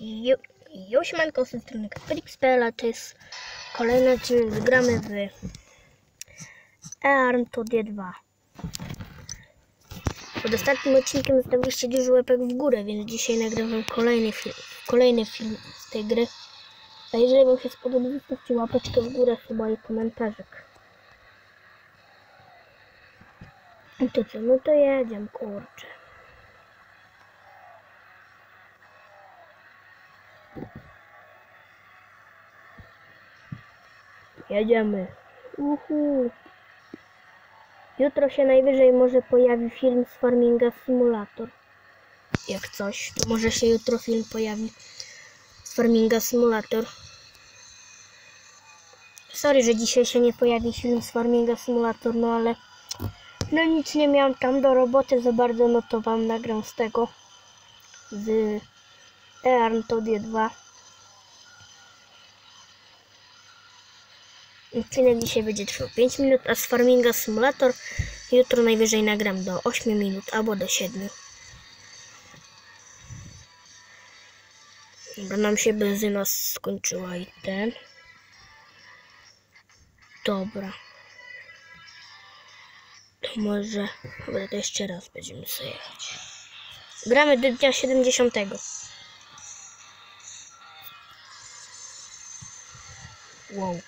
Jo, jo siemanko, z tej strony a to jest kolejny odcinek, gramy w EARM to D2. Pod ostatnim odcinkiem zostawiliście dużo łapek w górę, więc dzisiaj nagrywam kolejny film, kolejny film z tej gry. A jeżeli wam się spodoba, zostawcie łapeczkę w górę chyba i komentarzek. I to co, no to jedziemy, kurczę. Jedziemy. Uhu. Jutro się najwyżej może pojawi film z Farminga Simulator. Jak coś, to może się jutro film pojawi z Farminga Simulator. Sorry, że dzisiaj się nie pojawi film z Farminga Simulator, no ale no nic nie miałam tam do roboty za bardzo, no to wam nagram z tego z EARN to D2. Odcinek dzisiaj będzie trwał 5 minut, a z Farminga Simulator jutro najwyżej nagram do 8 minut albo do 7. Dobra, nam się benzyna skończyła i ten. Dobra. To może... Dobra, to jeszcze raz będziemy sobie jechać. Gramy do dnia 70. Wow.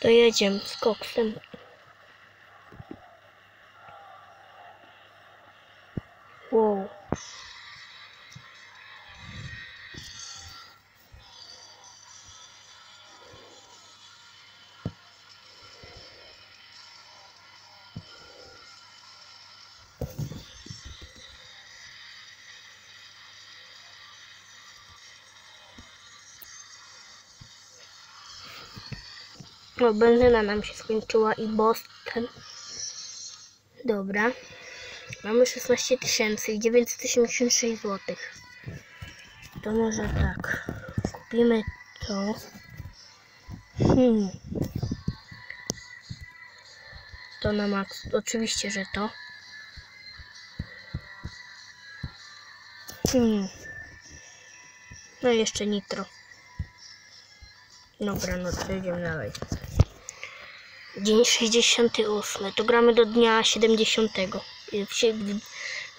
To jedziemy z koksem. Wow. No, benzyna nam się skończyła i Boston. Dobra. Mamy 16 tysięcy i 986 zł. To może tak. Kupimy to. Hmm. To na max. Oczywiście, że to. Hmm. No i jeszcze nitro. Dobra, no to jedziemy dalej. Dzień 68. To gramy do dnia 70. I wsi- Gdy,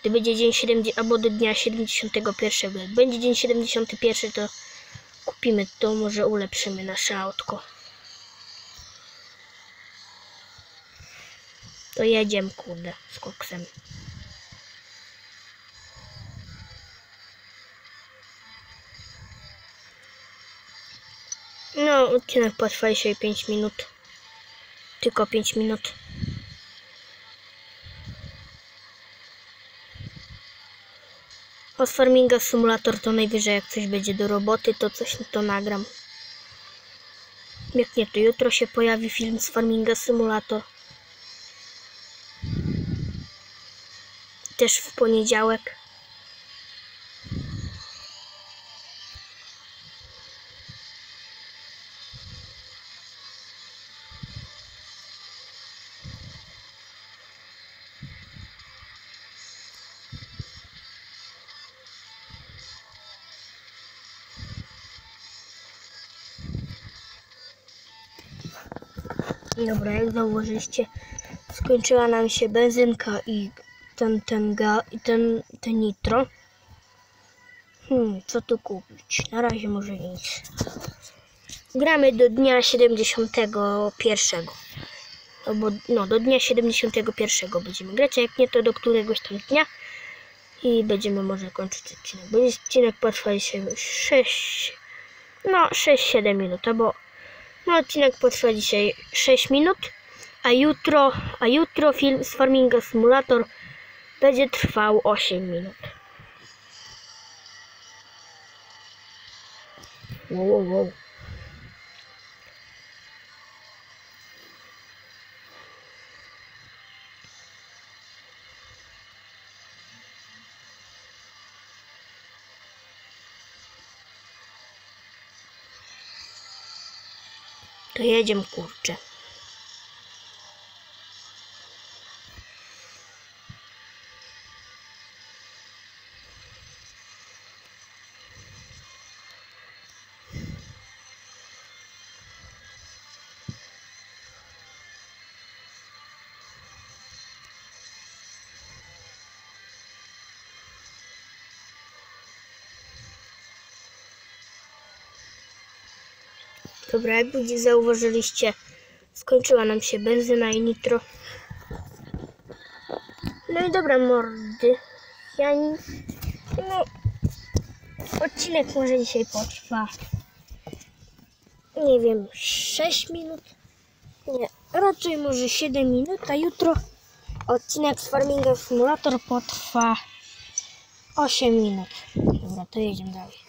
gdy będzie dzień 70, albo do dnia 71. Jak będzie dzień 71, to kupimy to, może ulepszymy nasze autko. To jedziemy, kurde, z koksem. No, odcinek potrwa dzisiaj 5 minut. Tylko 5 minut. Od Farminga Simulator to najwyżej jak coś będzie do roboty, to coś to nagram. Jak nie, to jutro się pojawi film z Farminga Simulator. Też w poniedziałek. Dobra, jak zauważyliście, skończyła nam się benzynka i ten, ten, ga, i ten, ten nitro. Hmm, co tu kupić? Na razie może nic. Gramy do dnia 71. Albo, no, do dnia 71 będziemy grać, a jak nie, to do któregoś tam dnia. I będziemy może kończyć odcinek. Będzie odcinek potrwa dzisiaj 6, no 6-7 minut, albo no, odcinek potrwa dzisiaj 6 minut, a jutro, a jutro film z Farminga Simulator będzie trwał 8 minut. Wow, wow, wow. To jedziemy, kurczę. Dobra, jak widzicie, zauważyliście, skończyła nam się benzyna i nitro. No i dobra, mordy. Ja nie... No... Odcinek może dzisiaj potrwa... Nie wiem, 6 minut? Nie, raczej może 7 minut, a jutro odcinek z Farminga Simulator potrwa 8 minut. Dobra, to jedziemy dalej.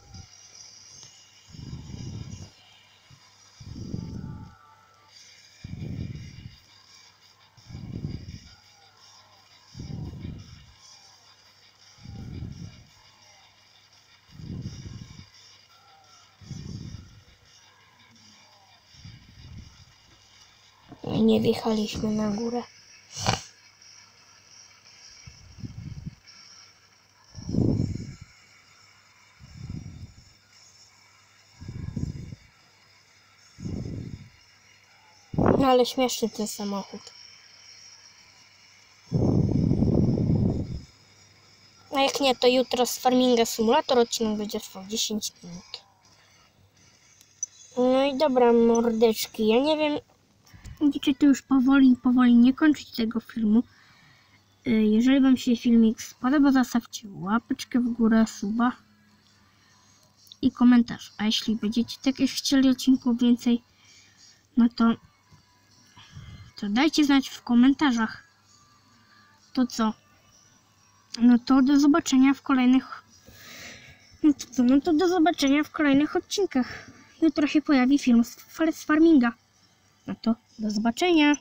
Nie wjechaliśmy na górę. No ale śmieszny ten samochód. A jak nie, to jutro z Farminga Simulator odcinek będzie trwał 10 minut. No i dobra, mordeczki. Ja nie wiem, Widzicie, to już powoli, powoli nie kończyć tego filmu. Y, Jeżeli Wam się filmik spodoba, zostawcie łapeczkę w górę, suba i komentarz. A jeśli będziecie takich chcieli odcinków więcej, no to, to dajcie znać w komentarzach. To co? No to do zobaczenia w kolejnych. No to co? No to do zobaczenia w kolejnych odcinkach. Jutro się pojawi film z farminga. No to do zobaczenia.